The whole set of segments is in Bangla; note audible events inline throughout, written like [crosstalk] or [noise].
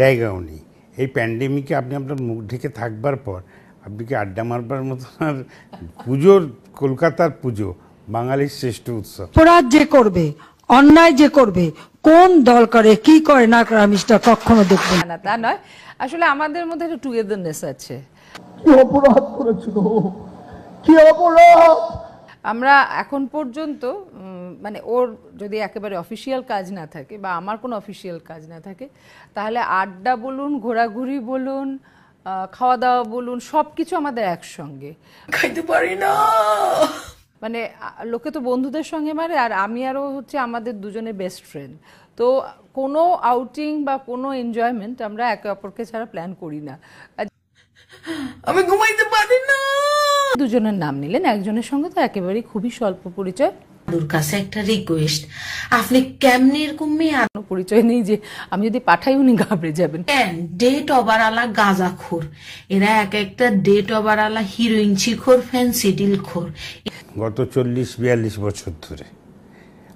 জায়গাও নেই। এই প্যান্ডেমিকে আপনি আপনার মুখ ঢেকে থাকবার পর আপনি কি আড্ডা মারবার মতো আর পুজোর কলকাতার পুজো বাঙালির শ্রেষ্ঠ উৎসব। অপরাধ যে করবে অন্যায় যে করবে কোন দল করে কি করে না করে আমি সেটা কখনো দেখব না। তা নয়। আসলে আমাদের মধ্যে একটা টুগেদারনেস আছে। কি অপরাধ করেছিল কি অপরাধ? আমরা এখন পর্যন্ত মানে ওর যদি একেবারে অফিসিয়াল কাজ না থাকে বা আমার কোনো অফিসিয়াল কাজ না থাকে তাহলে আড্ডা বলুন ঘোরাঘুরি বলুন খাওয়া দাওয়া বলুন সব কিছু আমাদের একসঙ্গে। খাইতে পারি না। মানে লোকে তো বন্ধুদের সঙ্গে মারে আর আমি আরও হচ্ছে আমাদের দুজনের বেস্ট ফ্রেন্ড তো কোনো আউটিং বা কোনো এনজয়মেন্ট আমরা একে অপরকে ছাড়া প্ল্যান করি না। আমি ঘুমাইতে পারি না। দুজনের নাম নিলেন একজনের সঙ্গে তো একেবারেই খুবই স্বল্প পরিচয়। দাদুর কাছে একটা রিকোয়েস্ট আপনি কেমনি এরকম মেয়ে কোনো পরিচয় নেই যে আমি যদি পাঠাই উনি ঘাবড়ে যাবেন। ডেট ওভার আলা গাঁজাখোর এরা এক একটা ডেট ওভার আলা হিরোইন শিখোর ফ্যান্সিডিল খোর। গত চল্লিশ বিয়াল্লিশ বছর ধরে।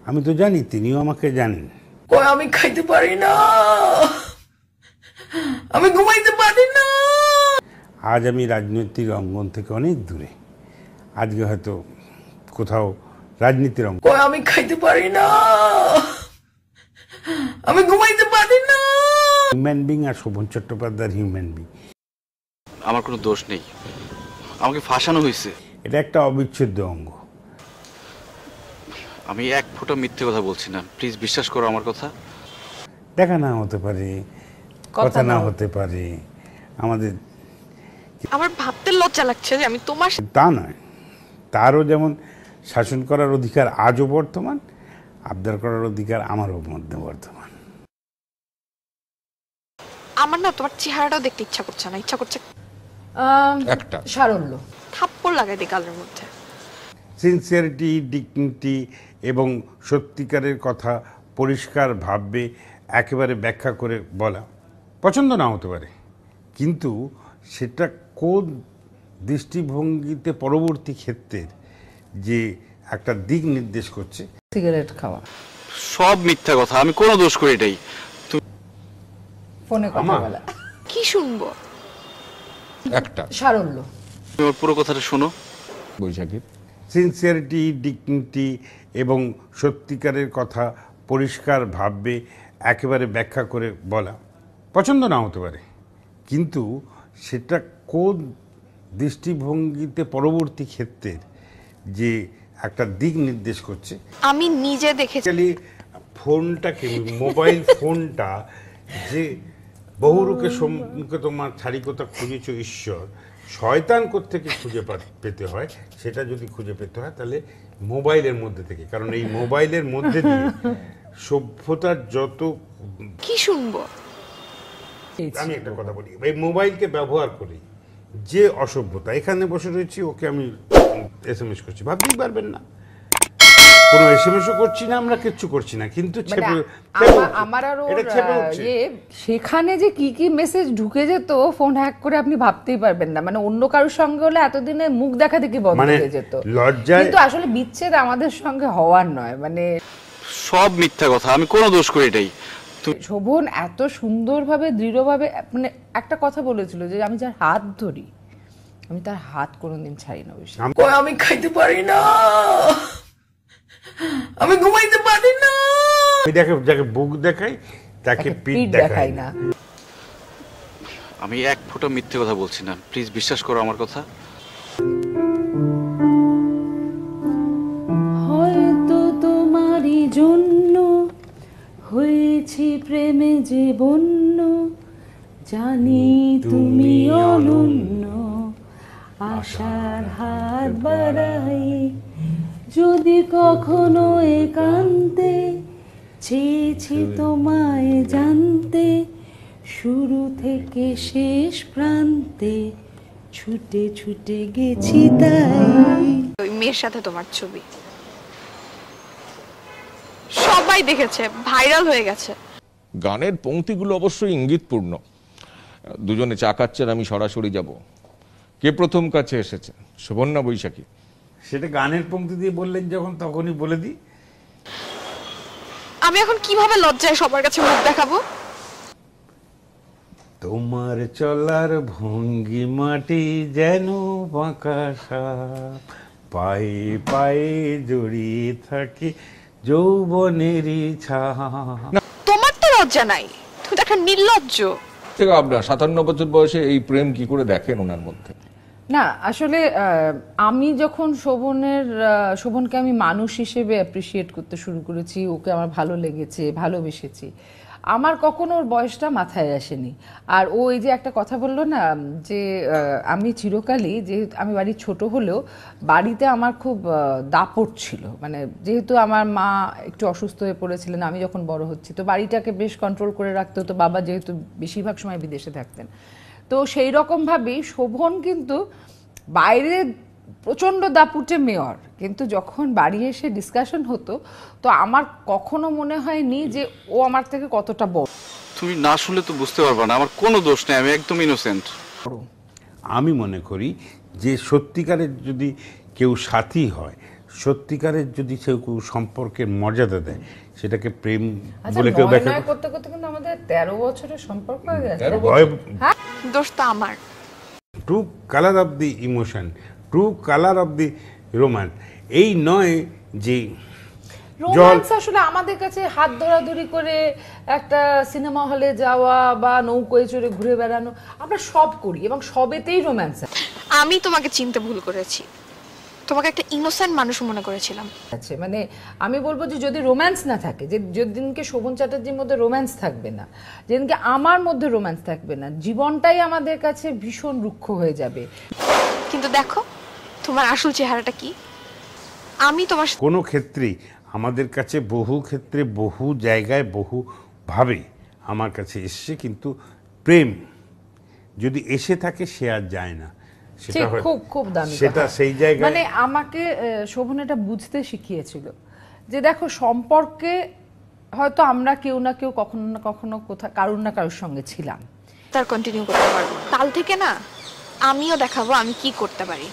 আমি তো জানি তিনিও আমাকে জানেন। কই আমি খাইতে পারি না। আমি ঘুমাইতে পারি না। আজ আমি রাজনৈতিক অঙ্গন থেকে অনেক দূরে। আজকে হয়তো কোথাও রাজনীতির অঙ্গন কই আমি খাইতে পারি না। আমি ঘুমাইতে পারি না। হিউম্যান বিং আর শোভন চট্টোপাধ্যায়ের হিউম্যান বিং আমার কোনো দোষ নেই। আমাকে ফাঁসানো হয়েছে। এটা একটা অবিচ্ছেদ্য অঙ্গ। আমি এক ফোঁটা মিথ্যে কথা বলছি না। প্লিজ বিশ্বাস করো আমার কথা। দেখা না হতে পারে কথা না হতে পারে। আমাদের আমার ভাবতে লজ্জা লাগছে যে আমি তোমার তা নয়। তারও যেমন শাসন করার অধিকার আজও বর্তমান আবদার করার অধিকার আমারও মধ্যে বর্তমান। আমার না তোমার চেহারাটাও দেখতে ইচ্ছা করছে না ইচ্ছা করছে একটা। সারল্য। থাপ্পড় লাগাই দিই গালের মধ্যে। সিনসিয়ারিটি ডিগনিটি এবং সত্যিকারের কথা পরিষ্কার ভাববে একেবারে ব্যাখ্যা করে বলা পছন্দ না হতে পারে। কিন্তু সেটা কোন দৃষ্টিভঙ্গিতে পরবর্তী ক্ষেত্রের যে একটা দিক নির্দেশ করছে? সিগারেট খাওয়া। সব মিথ্যা কথা আমি কোনো দোষ করি এটাই ফোনে কথা বলা। কি শুনব? একটা। সারল্য। তুমি ওর পুরো কথাটা শোনো। বৈশাখী। সিনসিয়ারিটি ডিগনিটি এবং সত্যিকারের কথা পরিষ্কার ভাববে একেবারে ব্যাখ্যা করে বলা পছন্দ না হতে পারে। কিন্তু সেটা কোন দৃষ্টিভঙ্গিতে পরবর্তী ক্ষেত্রের যে একটা দিক নির্দেশ করছে? আমি নিজে দেখেছি। ফোনটাকে মোবাইল ফোনটা যে বহুরূপে সম্মুখে তোমার ছাড়িকতা খুঁজেছ ঈশ্বর শয়তান থেকে খুঁজে পেতে হয় সেটা যদি খুঁজে পেতে হয় তাহলে মোবাইলের মধ্যে থেকে কারণ এই মোবাইলের মধ্যে দিয়ে [laughs] সভ্যতার যত কি শুনব? আমি একটা কথা বলি এই মোবাইলকে ব্যবহার করি যে অসভ্যতা এখানে বসে রয়েছি ওকে আমি এস এম এস করছি ভাবতেই পারবেন না। কোনো করছি না আমরা কিচ্ছু করছি না কিন্তু মানে। আমার আর। ইয়ে সেখানে যে কি কি মেসেজ ঢুকে যেত ফোন হ্যাক করে আপনি ভাবতেই পারবেন না। মানে অন্য কারোর সঙ্গে হলে এতদিনে মুখ দেখা দেখি বন্ধ মানে হয়ে যেত। লজ্জায়- কিন্তু আসলে বিচ্ছেদ আমাদের সঙ্গে হওয়ার নয়। মানে সব মিথ্যা কথা আমি কোনো দোষ করি এটাই শোভন এত সুন্দরভাবে দৃঢ়ভাবে মানে একটা কথা বলেছিল যে আমি যার হাত ধরি আমি তার হাত কোনোদিন ছাড়ি না কই আমি খাইতে পারি না। আমি ঘুমাইতে পারি না। আমি দেখে যাকে বুক দেখাই তাকে পিঠ দেখাই। না। আমি এক ফোঁটা মিথ্যে কথা বলছি না। প্লিজ বিশ্বাস করো আমার কথা। প্রেমে যে বন্য, জানি তুমি অনন্য। আশার হাত বাড়াই, যদি কখনো একান্তে চেয়েছি তোমায় জানতে, শুরু থেকে শেষ প্রান্তে, ছুটে ছুটে গেছি তাই। মেয়ের সাথে তোমার ছবি। সবাই দেখেছে, ভাইরাল হয়ে গেছে। গানের পংক্তিগুলো অবশ্যই ইঙ্গিতপূর্ণ। দুজনে চা খাচ্ছেন আমি সরাসরি যাব। কে প্রথম কাছে এসেছে? সুবর্ণা বৈশাখী। সেটা গানের পংক্তি দিয়ে বললেন যখন তখনই বলে দিই। আমি এখন কীভাবে লজ্জায় সবার কাছে মুখ দেখাবো? তোমার চলার ভঙ্গি মাটি যেন বাঁকা সাপ। পায়ে পায়ে জড়িয়ে থাকে যৌবনেরই তো লজ্জা নাই। তুমি তো একটা নির্লজ্জ। আপনার সাতান্ন বছর বয়সে এই প্রেম কি করে দেখেন ওনার মধ্যে? না আসলে আহ, আমি যখন শোভনের আহ, শোভনকে আমি মানুষ হিসেবে অ্যাপ্রিসিয়েট করতে শুরু করেছি ওকে আমার ভালো লেগেছে ভালোবেসেছি আমার কখনো ওর বয়সটা মাথায় আসেনি। আর ও এই যে একটা কথা বলল না, যে আমি চিরকালই যে আমি বাড়ির ছোট হলেও বাড়িতে আমার খুব দাপট ছিল। মানে যেহেতু আমার মা একটু অসুস্থ হয়ে পড়েছিলেন, আমি যখন বড় হচ্ছি, তো বাড়িটাকে বেশ কন্ট্রোল করে রাখতে হতো। বাবা যেহেতু বেশিরভাগ সময় বিদেশে থাকতেন। তো সেই রকমভাবেই শোভন কিন্তু বাইরে প্রচণ্ড দাপুটে মেয়র। কিন্তু যখন বাড়ি এসে ডিসকাশন হতো তো আমার কখনো মনে হয়নি যে ও আমার থেকে কতটা বড়। তুমি না শুনলে তো বুঝতে পারবে না আমার কোনো দোষ নেই আমি একদম ইনোসেন্ট আমি মনে করি যে সত্যিকারের যদি কেউ সাথী হয় সত্যিকারের যদি কেউ কেউ সম্পর্কের মর্যাদা দেয় সেটাকে প্রেম আচ্ছা বলে কেউ ব্যাখ্যা করতে করতে কিন্তু আমাদের তেরো বছরের সম্পর্ক হয়ে গেছে। হয়। দোষ তো আমার। True colour of the emotion true colour of the romance এই নয় যে রোম্যান্স আসলে আমাদের কাছে হাত ধরাধরি করে একটা সিনেমা হলে যাওয়া বা নৌকোয় চড়ে ঘুরে বেড়ানো আমরা সব করি এবং সবেতেই রোম্যান্স আমি তোমাকে চিনতে ভুল করেছি। তোমাকে একটা ইনোসেন্ট মানুষ মনে করেছিলাম। আছে মানে আমি বলব যে যদি রোম্যান্স না থাকে যে যেদিনকে শোভন চ্যাটার্জির মধ্যে রোম্যান্স থাকবে না যেদিনকে আমার মধ্যে রোম্যান্স থাকবে না জীবনটাই আমাদের কাছে ভীষণ রুক্ষ হয়ে যাবে। কিন্তু দেখো তোমার আসল চেহারাটা কি? আমি তোমার কোনো ক্ষেত্রেই আমাদের কাছে বহু ক্ষেত্রে বহু জায়গায় বহু ভাবে আমার কাছে এসছে কিন্তু প্রেম যদি এসে থাকে সে আর যায় না। সেটা খুব খুব দামি সেটা সেই জায়গায় মানে আমাকে শোভন এটা বুঝতে শিখিয়েছিল যে দেখো সম্পর্কে হয়তো আমরা কেউ না কেউ কখনো না কখনো কোথা কারুর না কারোর সঙ্গে ছিলাম। তার কন্টিনিউ করতে পারব কাল থেকে না আমিও দেখাবো আমি কি করতে পারি।